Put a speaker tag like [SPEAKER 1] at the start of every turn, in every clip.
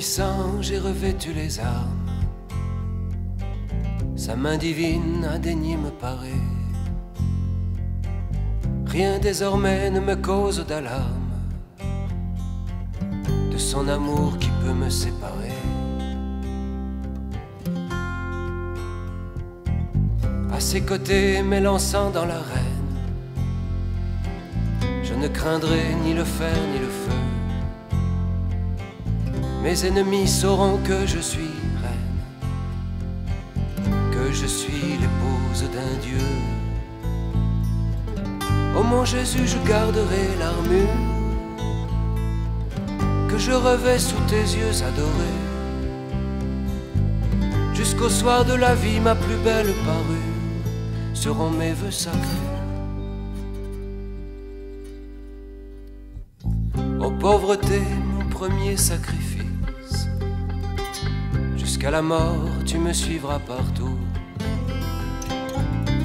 [SPEAKER 1] Tout-Puissant, j'ai revêtu les armes. Sa main divine a daigné me parer. Rien désormais ne me cause d'alarme de son amour qui peut me séparer. À ses côtés, m'élançant dans l'arène, je ne craindrai ni le fer ni le feu. Mes ennemis sauront que je suis reine, que je suis l'épouse d'un Dieu. Ô mon Jésus, je garderai l'armure que je revais sous tes yeux adorés. Jusqu'au soir de la vie, ma plus belle parure seront mes voeux sacrés. Ô pauvreté, mon premier sacrifice Jusqu'à la mort, tu me suivras partout.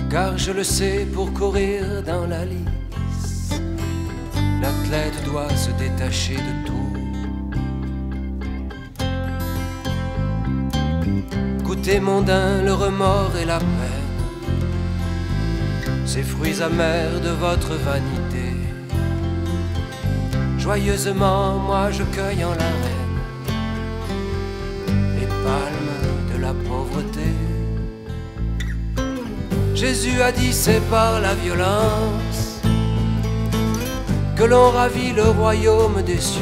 [SPEAKER 1] Car je le sais, pour courir dans la lice, l'athlète doit se détacher de tout. Goûter mondain, le remords et la peine, ces fruits amers de votre vanité. Joyeusement, moi je cueille en l'arrêt pauvreté. Jésus a dit c'est par la violence que l'on ravit le royaume des cieux.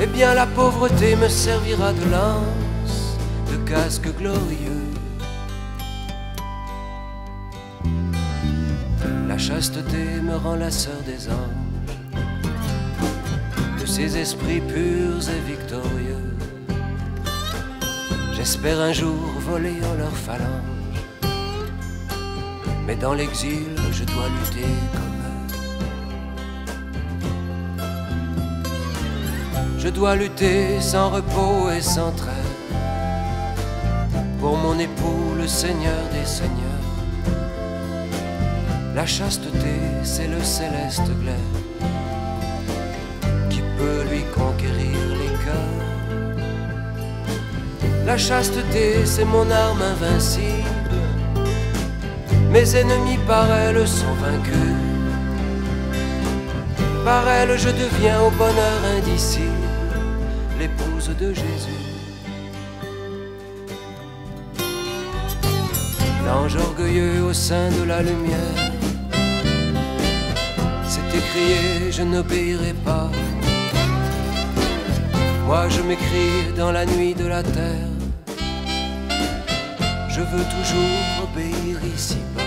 [SPEAKER 1] Eh bien la pauvreté me servira de lance, de casque glorieux. La chasteté me rend la sœur des anges, de ces esprits purs et victorieux. J'espère un jour voler en leur phalange. Mais dans l'exil, je dois lutter comme eux. Je dois lutter sans repos et sans trêve pour mon époux, le Seigneur des Seigneurs. La chasteté, c'est le céleste glaive La chasteté, c'est mon arme invincible. Mes ennemis par elle sont vaincus. Par elle, je deviens au bonheur indicible l'épouse de Jésus. L'ange orgueilleux au sein de la lumière s'est écrié, je n'obéirai pas. Moi je m'écris dans la nuit de la terre je veux toujours obéir ici-bas.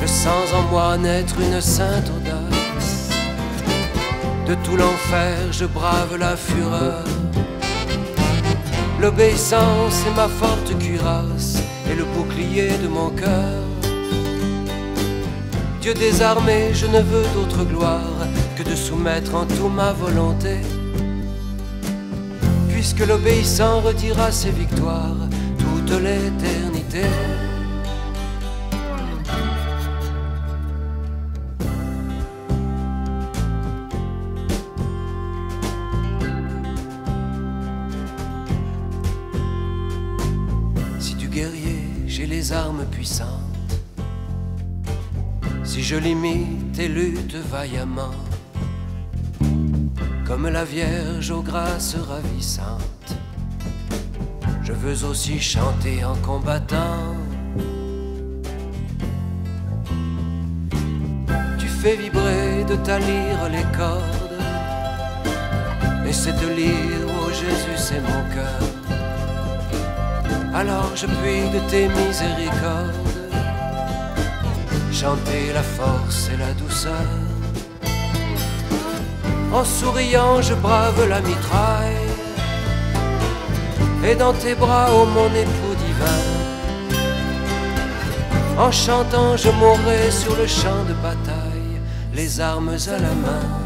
[SPEAKER 1] Je sens en moi naître une sainte audace. De tout l'enfer, je brave la fureur. L'obéissance est ma forte cuirasse et le bouclier de mon cœur. Dieu désarmé, je ne veux d'autre gloire que de soumettre en tout ma volonté puisque l'obéissant retira ses victoires Si du guerrier j'ai les armes puissantes, si je limite et lutte vaillamment, comme la Vierge aux grâces ravissantes. Je veux aussi chanter en combattant. Tu fais vibrer de ta lyre les cordes, et cette lyre, oh Jésus, c'est mon cœur. Alors je puis de tes miséricordes chanter la force et la douceur. En souriant, je brave la mitraille. Et dans tes bras, ô mon époux divin. En chantant, je mourrai sur le champ de bataille, les armes à la main.